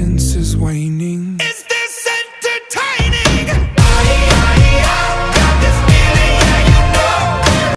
patience is waning.